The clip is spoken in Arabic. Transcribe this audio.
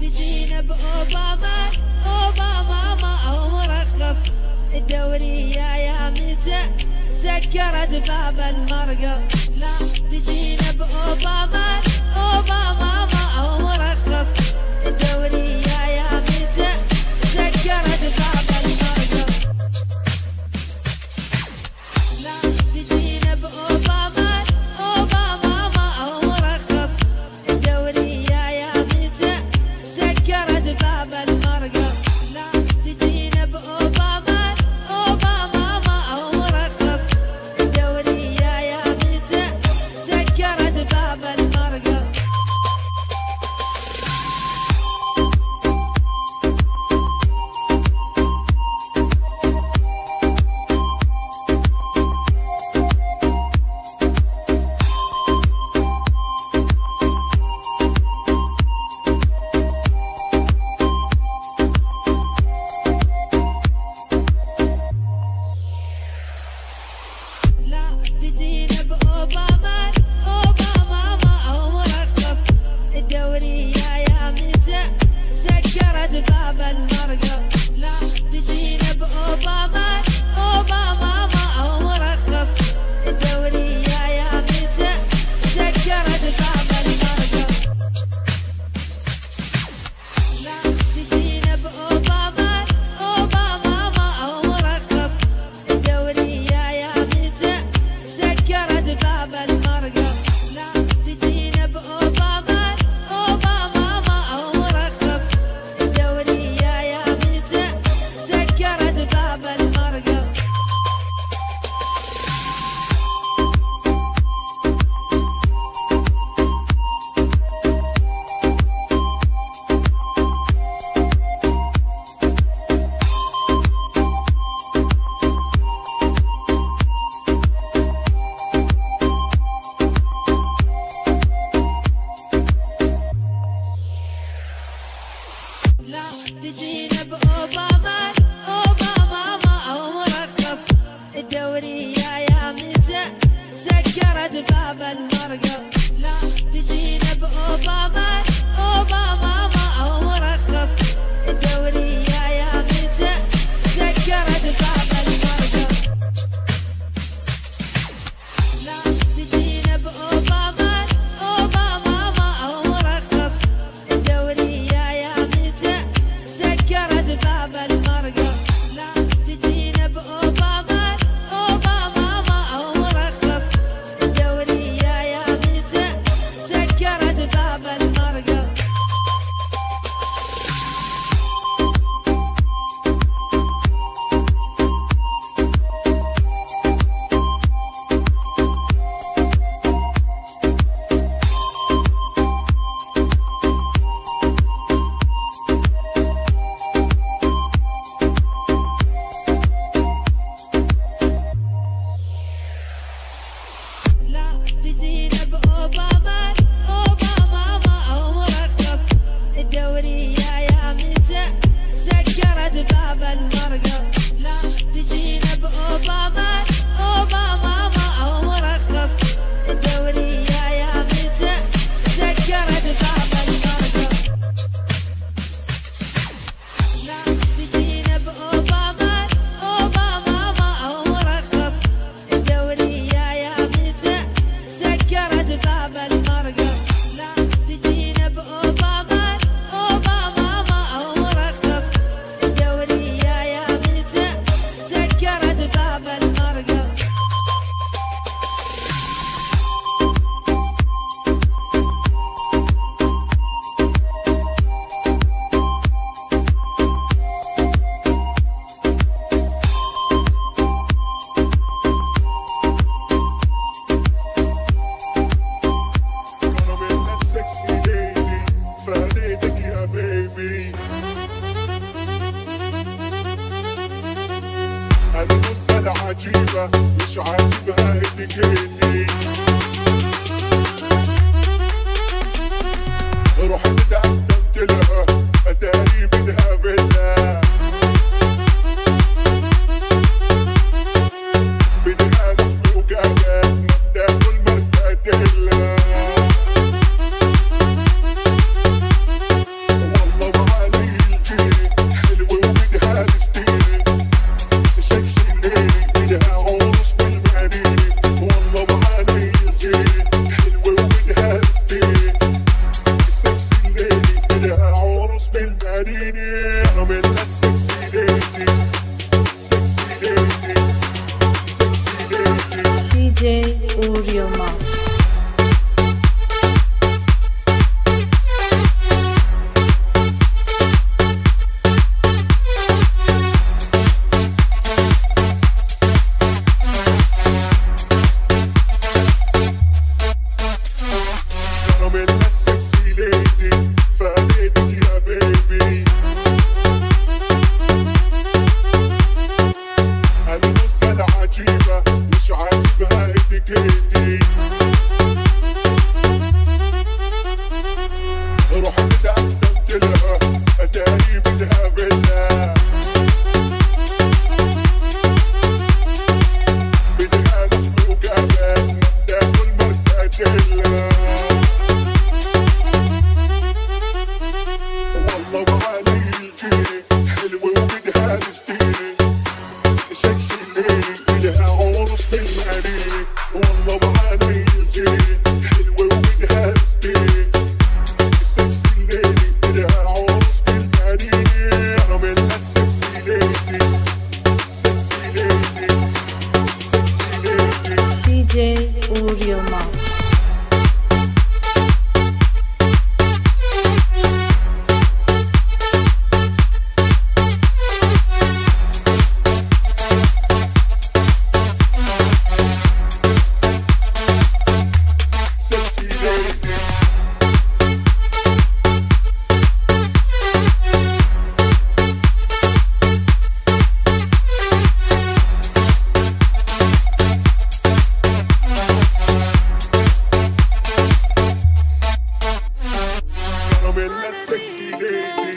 تجينا بأوباما أوباما ما هو مرخص الدورية يا ميتة سكرت باب المرقص لا تجينا بأوباما أوباما ما هو مرخص الدورية رفد باب المرقب لا تجينا بأوباما أوباما ما هو مرخص الدوري تتقابل عجيبة مش عاجبها اتيكيت DJ Audio Master. in that 60-80